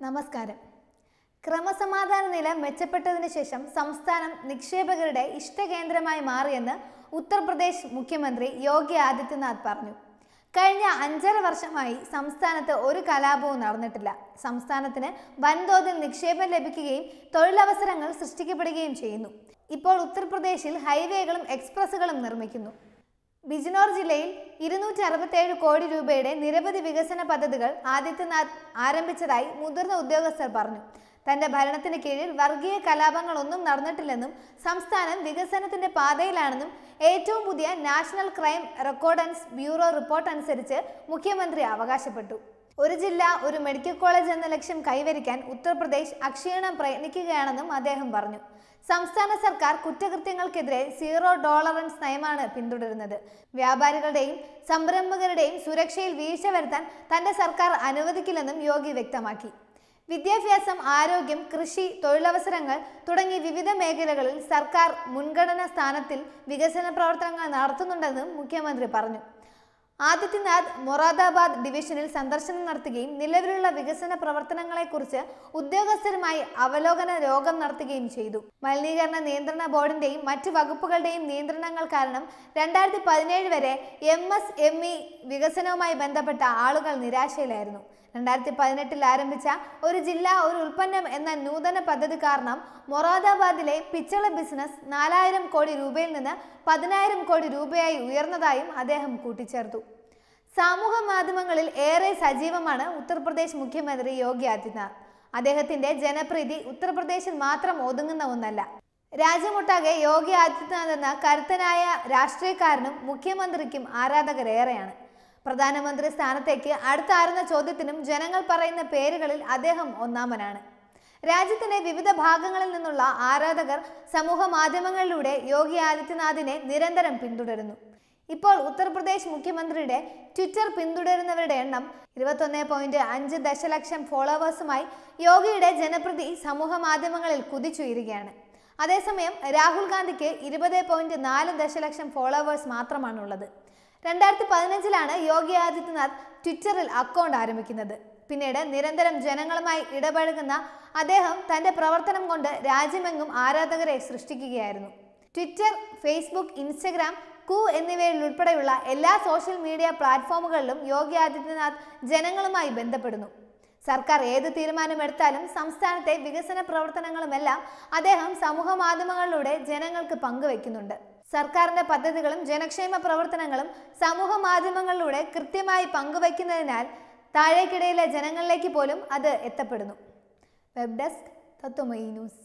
നമസ്കാരം. ക്രമസമാധാന നില മെച്ചപ്പെട്ടതിന് ശേഷം സംസ്ഥാനം നിക്ഷേപകരുടെ ഇഷ്ടകേന്ദ്രമായി മാറിയെന്ന് ഉത്തർപ്രദേശ് മുഖ്യമന്ത്രി യോഗി ആദിത്യനാഥ് പറഞ്ഞു. കഴിഞ്ഞ അഞ്ചര വർഷമായി സംസ്ഥാനത്ത് ഒരു കലാപവും നടന്നിട്ടില്ല. സംസ്ഥാനത്തിന് വൻതോതിൽ നിക്ഷേപം ലഭിക്കുകയും തൊഴിലവസരങ്ങൾ സൃഷ്ടിക്കപ്പെടുകയും ചെയ്യുന്നു. ഇപ്പോൾ ഉത്തർപ്രദേശിൽ ഹൈവേകളും എക്സ്പ്രസ്സുകളും നിർമ്മിക്കുന്നു. ബിജ്നോർ ജില്ലയിൽ ഇരുന്നൂറ്റി അറുപത്തേഴ് കോടി രൂപയുടെ നിരവധി വികസന പദ്ധതികൾ ആദിത്യനാഥ് ആരംഭിച്ചതായി മുതിർന്ന ഉദ്യോഗസ്ഥർ പറഞ്ഞു. തന്റെ ഭരണത്തിന് കീഴിൽ വർഗീയ കലാപങ്ങളൊന്നും നടന്നിട്ടില്ലെന്നും സംസ്ഥാനം വികസനത്തിന്റെ പാതയിലാണെന്നും ഏറ്റവും പുതിയ national crime records bureau report അനുസരിച്ച് മുഖ്യമന്ത്രി അവകാശപ്പെട്ടു. ഒരു ജില്ല ഒരു മെഡിക്കൽ കോളേജ് എന്ന ലക്ഷ്യം കൈവരിക്കാൻ ഉത്തർപ്രദേശ് അക്ഷീണം പ്രയത്നിക്കുകയാണെന്നും അദ്ദേഹം പറഞ്ഞു. സംസ്ഥാന സർക്കാർ കുറ്റകൃത്യങ്ങൾക്കെതിരെ സീറോ ടോളറൻസ് നയമാണ് പിന്തുടരുന്നത്. വ്യാപാരികളുടെയും സംരംഭകരുടെയും സുരക്ഷയിൽ വീഴ്ച വരുത്താൻ തന്റെ സർക്കാർ അനുവദിക്കില്ലെന്നും യോഗി വ്യക്തമാക്കി. വിദ്യാഭ്യാസം ആരോഗ്യം കൃഷി തൊഴിലവസരങ്ങൾ തുടങ്ങി വിവിധ മേഖലകളിൽ സർക്കാർ മുൻഗണനാ സ്ഥാനത്തിൽ വികസന പ്രവർത്തനങ്ങൾ നടത്തുന്നുണ്ടെന്നും മുഖ്യമന്ത്രി പറഞ്ഞു. ആദിത്യനാഥ് മൊറാദാബാദ് ഡിവിഷനിൽ സന്ദർശനം നടത്തുകയും നിലവിലുള്ള വികസന പ്രവർത്തനങ്ങളെക്കുറിച്ച് ഉദ്യോഗസ്ഥരുമായി അവലോകന യോഗം നടത്തുകയും ചെയ്തു. മലിനീകരണ നിയന്ത്രണ ബോർഡിന്റെയും മറ്റ് വകുപ്പുകളുടെയും നിയന്ത്രണങ്ങൾ കാരണം രണ്ടായിരത്തി പതിനേഴ് വരെ എം എസ് എം ഇ വികസനവുമായി ബന്ധപ്പെട്ട ആളുകൾ നിരാശയിലായിരുന്നു. രണ്ടായിരത്തി പതിനെട്ടിൽ ആരംഭിച്ച ഒരു ജില്ല ഒരു ഉൽപ്പന്നം എന്ന നൂതന പദ്ധതി കാരണം മൊറാദാബാദിലെ പിച്ചള ബിസിനസ് നാലായിരം കോടി രൂപയിൽ നിന്ന് പതിനായിരം കോടി രൂപയായി ഉയർന്നതായും അദ്ദേഹം കൂട്ടിച്ചേർത്തു. സാമൂഹ മാധ്യമങ്ങളിൽ ഏറെ സജീവമാണ് ഉത്തർപ്രദേശ് മുഖ്യമന്ത്രി യോഗി ആദിത്യനാഥ്. അദ്ദേഹത്തിന്റെ ജനപ്രീതി ഉത്തർപ്രദേശിൽ മാത്രം ഒതുങ്ങുന്ന ഒന്നല്ല. രാജ്യമൊട്ടാകെ യോഗി ആദിത്യനാഥ് എന്ന കരുത്തനായ രാഷ്ട്രീയക്കാരനും മുഖ്യമന്ത്രിക്കും ആരാധകരേറെയാണ്. പ്രധാനമന്ത്രി സ്ഥാനത്തേക്ക് അടുത്താരുന്ന ചോദ്യത്തിനും ജനങ്ങൾ പറയുന്ന പേരുകളിൽ അദ്ദേഹം ഒന്നാമനാണ്. രാജ്യത്തിന്റെ വിവിധ ഭാഗങ്ങളിൽ നിന്നുള്ള ആരാധകർ സമൂഹ മാധ്യമങ്ങളിലൂടെ യോഗി ആദിത്യനാഥിനെ നിരന്തരം പിന്തുടരുന്നു. ഇപ്പോൾ ഉത്തർപ്രദേശ് മുഖ്യമന്ത്രിയുടെ ട്വിറ്റർ പിന്തുടരുന്നവരുടെ എണ്ണം ഇരുപത്തൊന്ന് പോയിന്റ് അഞ്ച് ദശലക്ഷം ഫോളോവേഴ്സുമായി യോഗിയുടെ ജനപ്രതി സമൂഹ മാധ്യമങ്ങളിൽ കുതിച്ചുയരുകയാണ്. അതേസമയം രാഹുൽ ഗാന്ധിക്ക് ഇരുപത് പോയിന്റ് നാല് ദശലക്ഷം ഫോളോവേഴ്സ് മാത്രമാണുള്ളത്. രണ്ടായിരത്തി പതിനഞ്ചിലാണ് യോഗി ആദിത്യനാഥ് ട്വിറ്ററിൽ അക്കൗണ്ട് ആരംഭിക്കുന്നത്. പിന്നീട് നിരന്തരം ജനങ്ങളുമായി ഇടപഴകുന്ന അദ്ദേഹം തന്റെ പ്രവർത്തനം കൊണ്ട് രാജ്യമെങ്ങും ആരാധകരെ സൃഷ്ടിക്കുകയായിരുന്നു. ട്വിറ്റർ ഫേസ്ബുക്ക് ഇൻസ്റ്റഗ്രാം കു എന്നിവയിൽ ഉൾപ്പെടെയുള്ള എല്ലാ സോഷ്യൽ മീഡിയ പ്ലാറ്റ്ഫോമുകളിലും യോഗി ആദിത്യനാഥ് ജനങ്ങളുമായി ബന്ധപ്പെടുന്നു. സർക്കാർ ഏത് തീരുമാനമെടുത്താലും സംസ്ഥാനത്തെ വികസന പ്രവർത്തനങ്ങളുമെല്ലാം അദ്ദേഹം സമൂഹ മാധ്യമങ്ങളിലൂടെ ജനങ്ങൾക്ക് പങ്കുവെക്കുന്നുണ്ട് സർക്കാരിന്റെ പദ്ധതികളും ജനക്ഷേമ പ്രവർത്തനങ്ങളും സമൂഹ മാധ്യമങ്ങളിലൂടെ കൃത്യമായി പങ്കുവയ്ക്കുന്നതിനാൽ താഴേക്കിടയിലെ ജനങ്ങളിലേക്ക് പോലും അത് എത്തപ്പെടുന്നു. Web desk Tathwamayi news.